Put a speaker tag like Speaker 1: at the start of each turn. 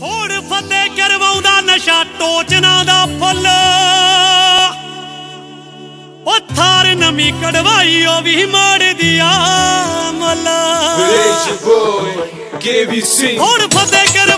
Speaker 1: ਫੋੜ ਫਤੇ ਕਰਵਾਉਂਦਾ ਨਸ਼ਾ ਟੋਚਨਾ ਦਾ ਫੁੱਲ। ਪੱਥਰ ਨਮੀ ਕੜਵਾਈ ਉਹ ਵੀ ਮਾੜਦੀ ਆ ਮੁੱਲ।
Speaker 2: It's your boy,
Speaker 1: ਫੋੜ ਫਤੇ ਕਰ